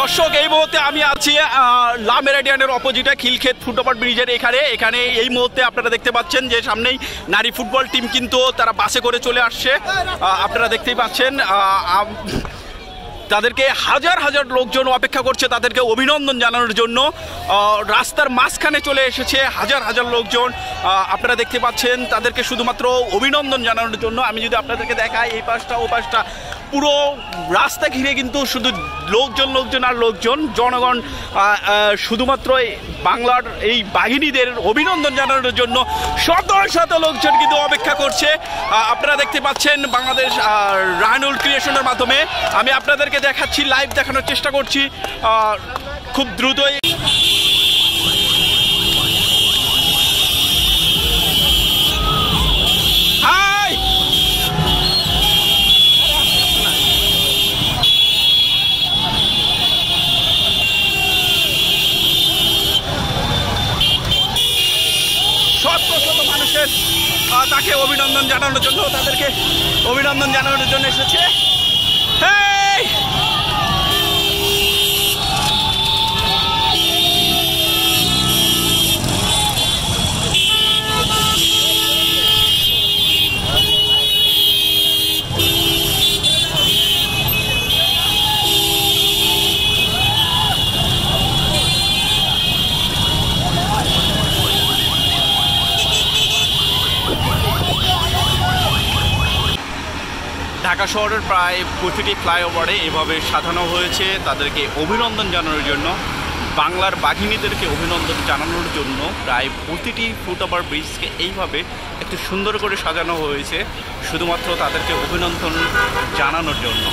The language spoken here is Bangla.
দর্শক, এই মুহূর্তে আমি আছি লা মেরাডিয়ানের অপোজিটে খিলক্ষেত ফুটওভার ব্রিজের এখানে। এখানে এই মুহূর্তে আপনারা দেখতে পাচ্ছেন যে সামনেই নারী ফুটবল টিম কিন্তু তারা বাসে করে চলে আসছে। আপনারা দেখতেই পাচ্ছেন তাদেরকে হাজার হাজার লোকজন অপেক্ষা করছে, তাদেরকে অভিনন্দন জানানোর জন্য। রাস্তার মাঝখানে চলে এসেছে হাজার হাজার লোকজন। আপনারা দেখতে পাচ্ছেন, তাদেরকে শুধুমাত্র অভিনন্দন জানানোর জন্য। আমি যদি আপনাদেরকে দেখাই, এই পাশটা, ও পাশটা পুরো রাস্তা ঘিরে কিন্তু শুধু লোকজন লোকজন আর লোকজন, জনগণ শুধুমাত্র বাংলার এই বাহিনীদের অভিনন্দন জানানোর জন্য শত শত লোকজন কিন্তু অপেক্ষা করছে। আপনারা দেখতে পাচ্ছেন বাংলাদেশ রাহানুল ক্রিয়েশনের মাধ্যমে। আমি আপনাদেরকে দেখাচ্ছি, লাইভ দেখানোর চেষ্টা করছি। খুব দ্রুতই হাই শত মানুষের তাকে অভিনন্দন জানানোর জন্য তাদেরকে অভিনন্দন জানানোর জন্য এসেছে Hey! ঢাকা শহরের প্রায় প্রতিটি ফ্লাইওভারে এভাবে সাজানো হয়েছে। তাদেরকে অভিনন্দন জানানোর জন্য, বাংলার বাঘিনীদেরকে অভিনন্দন জানানোর জন্য প্রায় প্রতিটি ফুটওভার ব্রিজকে এইভাবে একটু সুন্দর করে সাজানো হয়েছে, শুধুমাত্র তাদেরকে অভিনন্দন জানানোর জন্য।